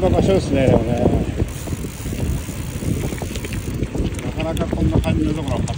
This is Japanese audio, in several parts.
な場所ですねでもね。なかなかこんな感じのところ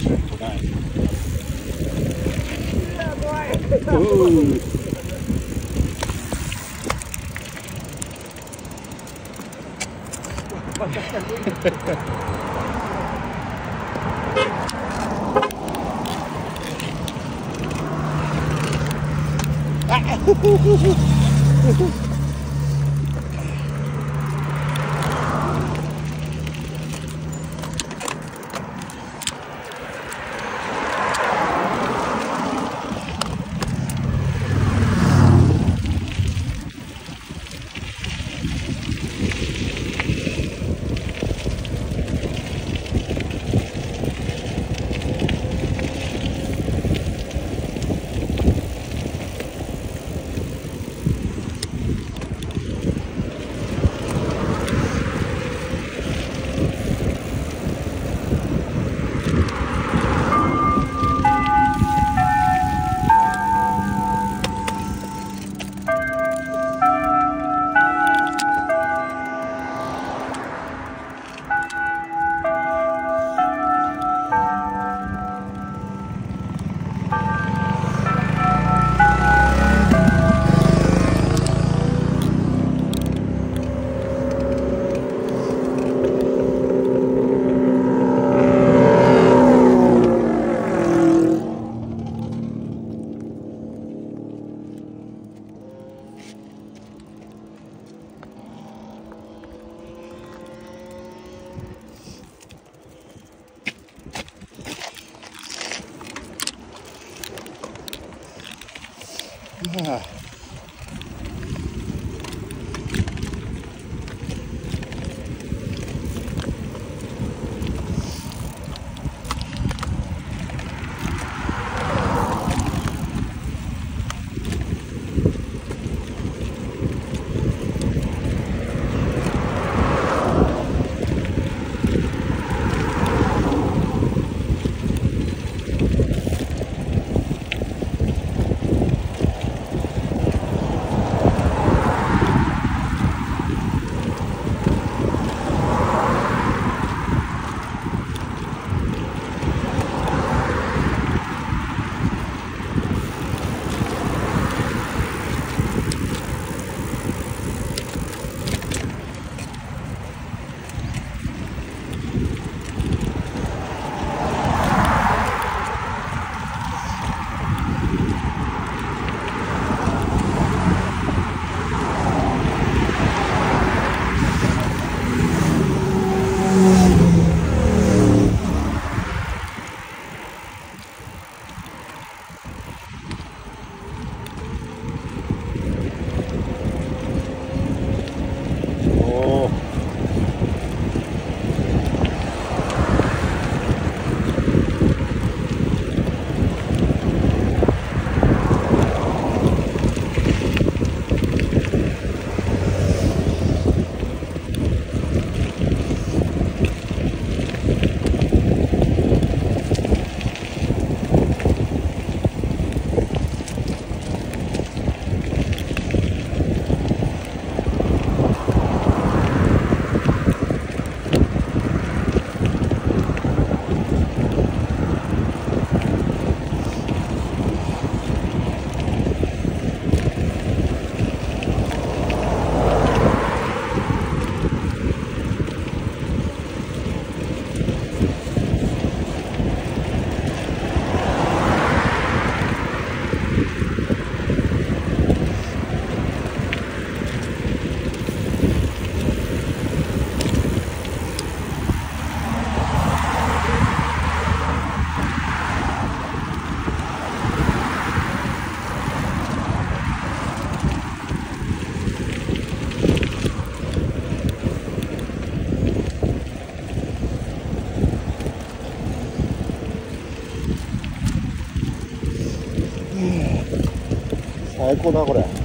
Ah. 最高だこれ。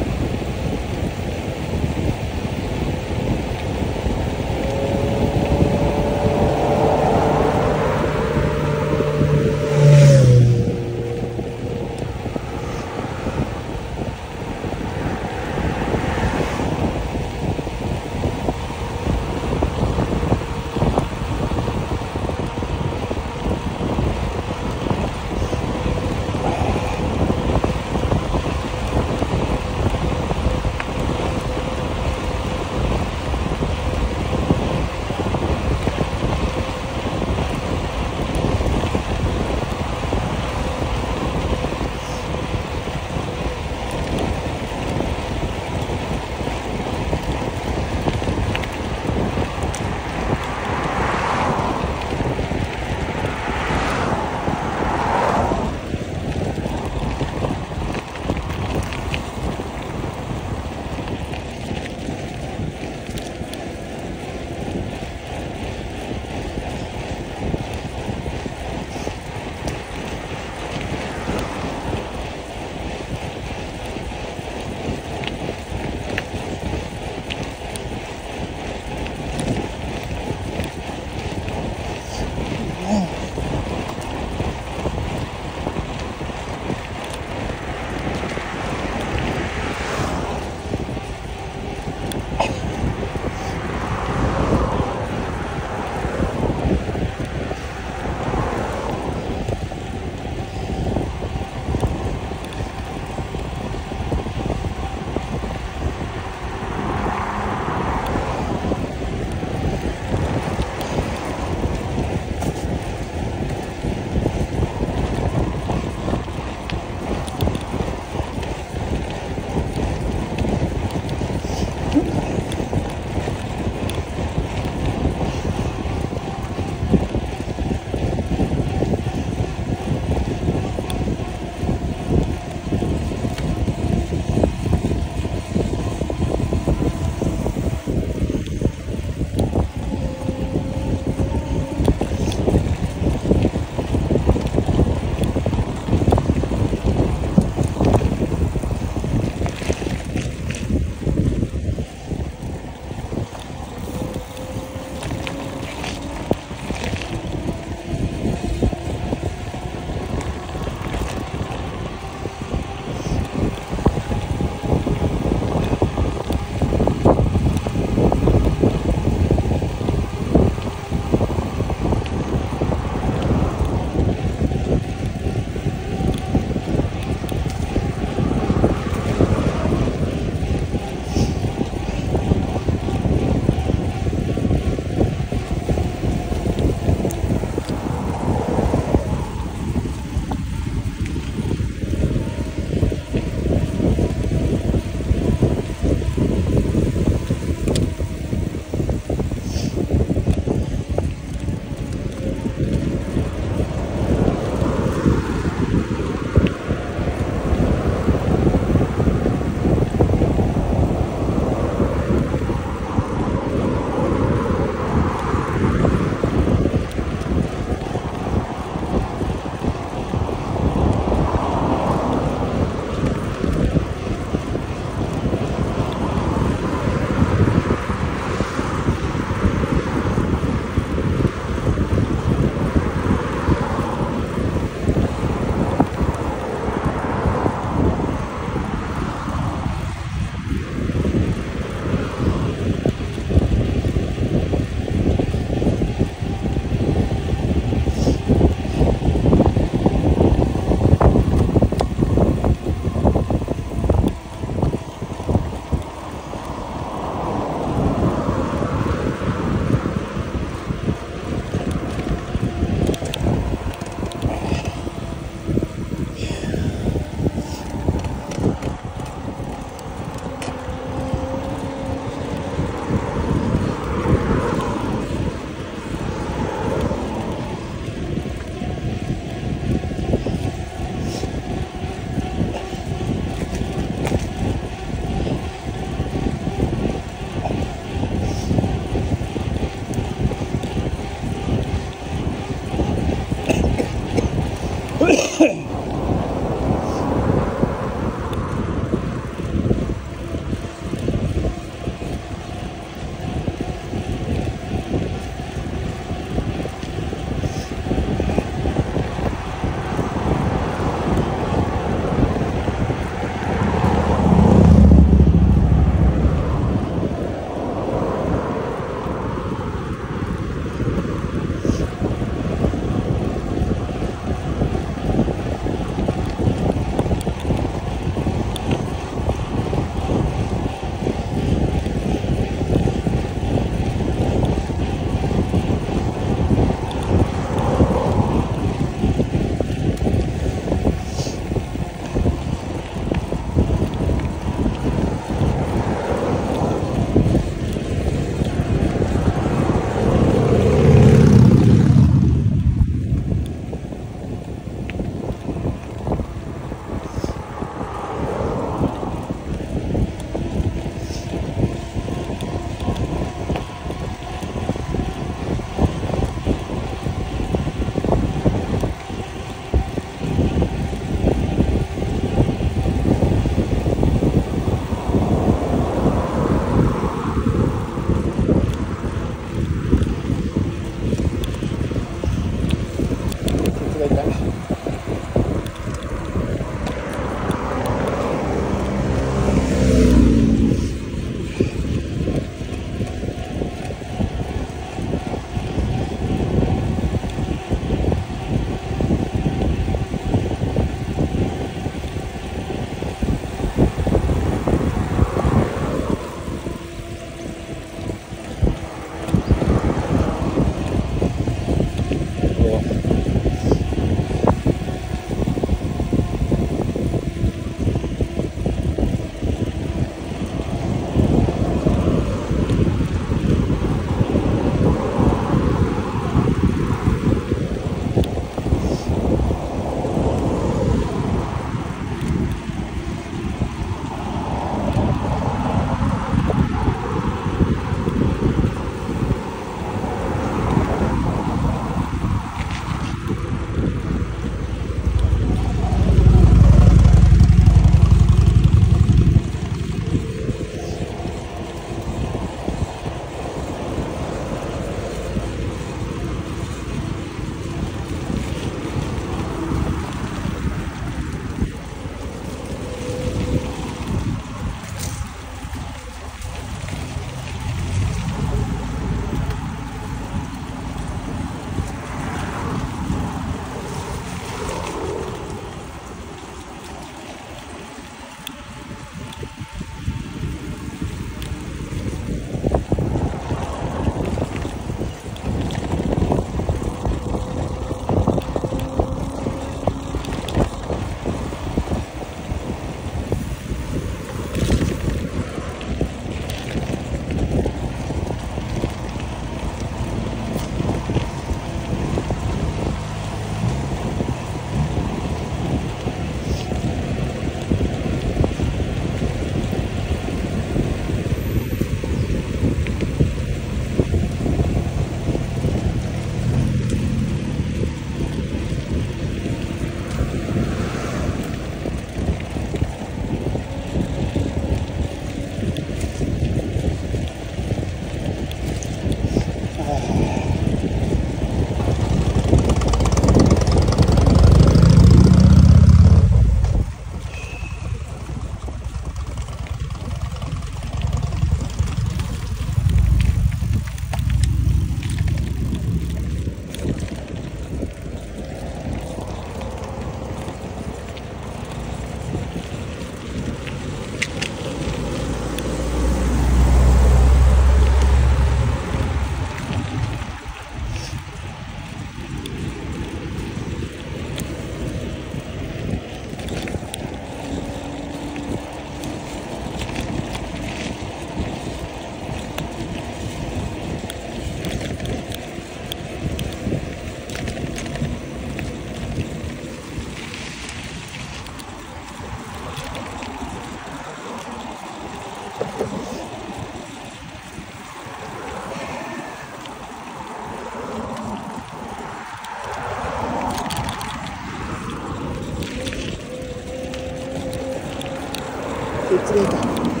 ケツが痛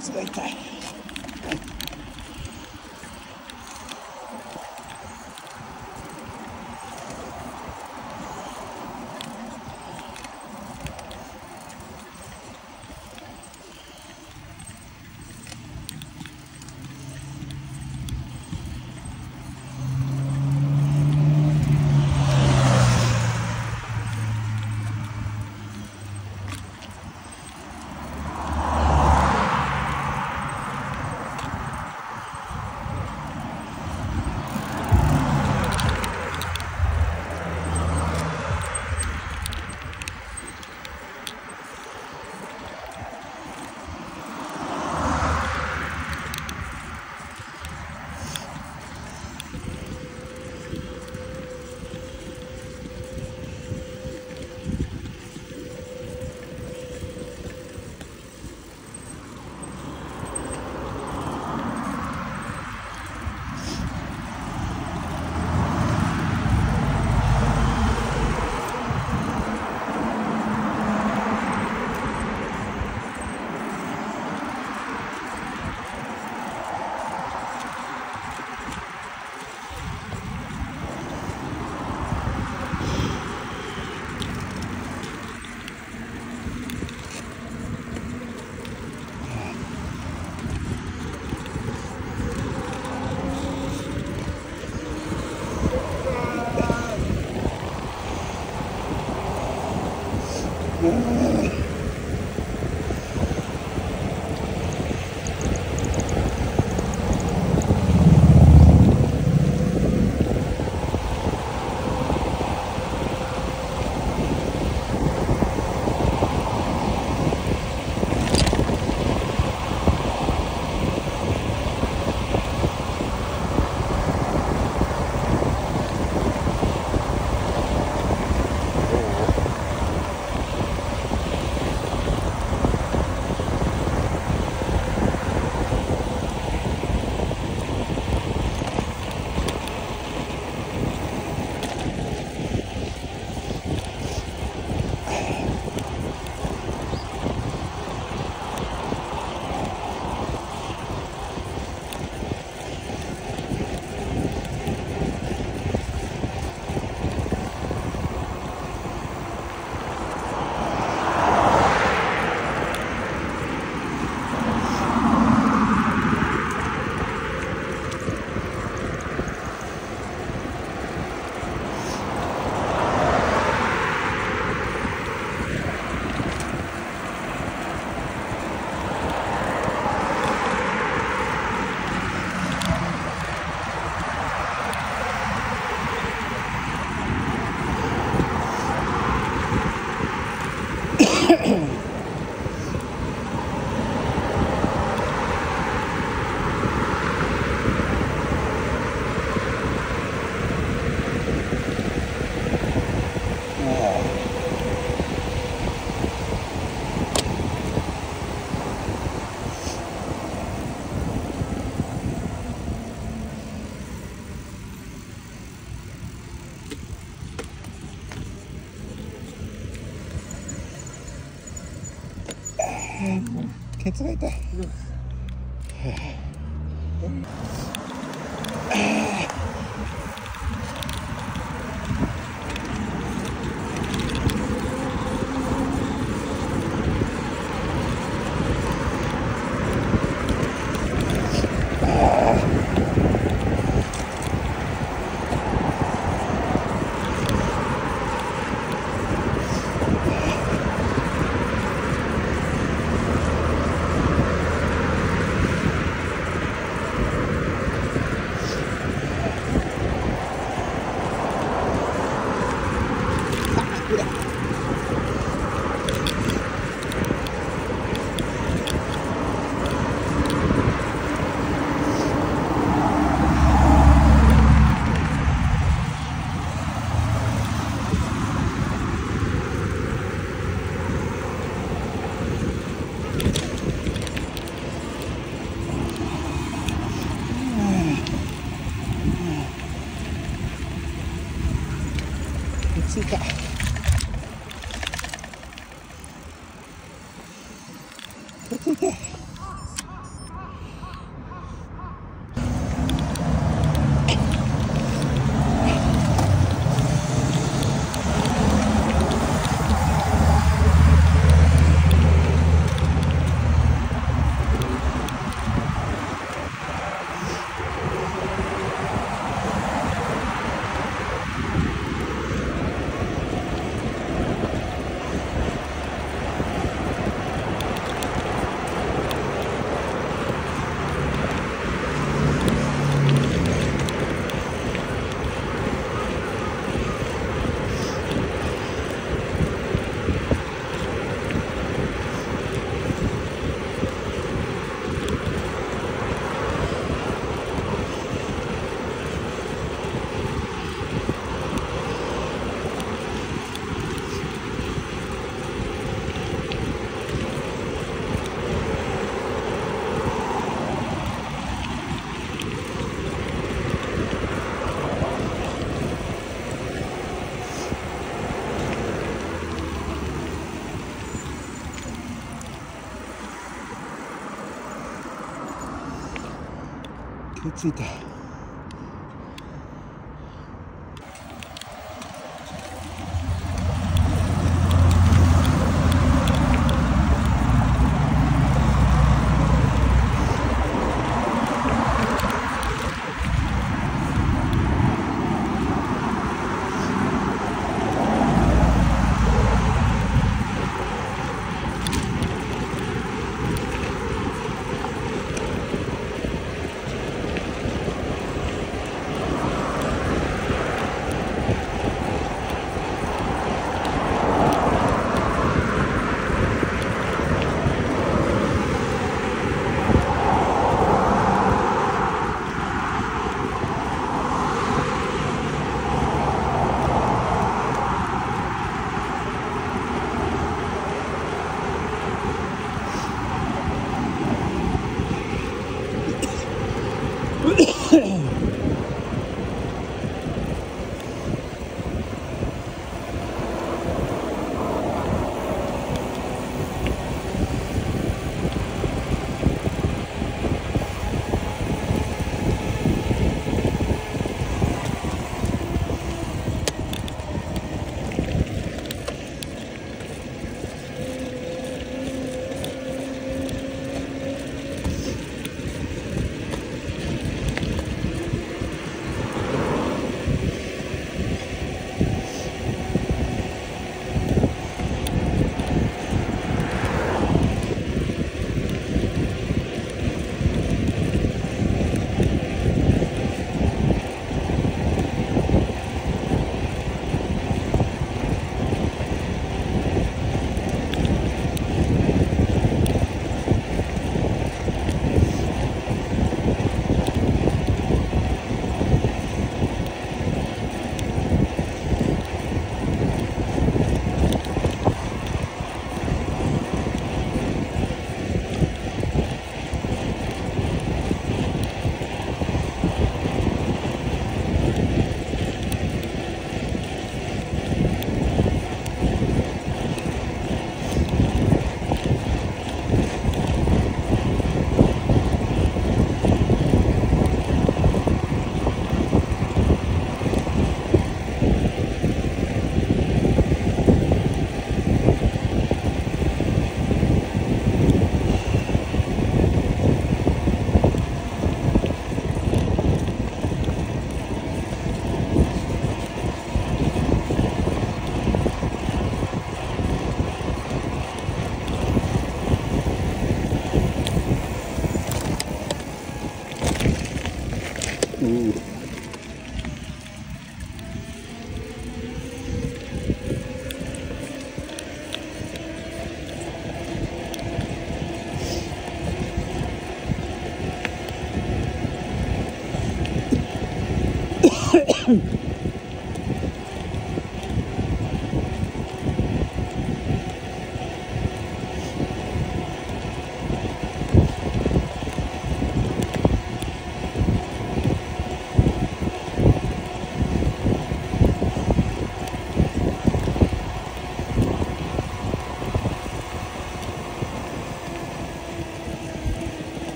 ケツが痛い。ケツが痛いケツ痛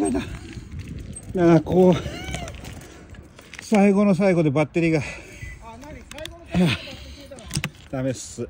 疲れたあーこう最後の最後でバッテリーがダメっす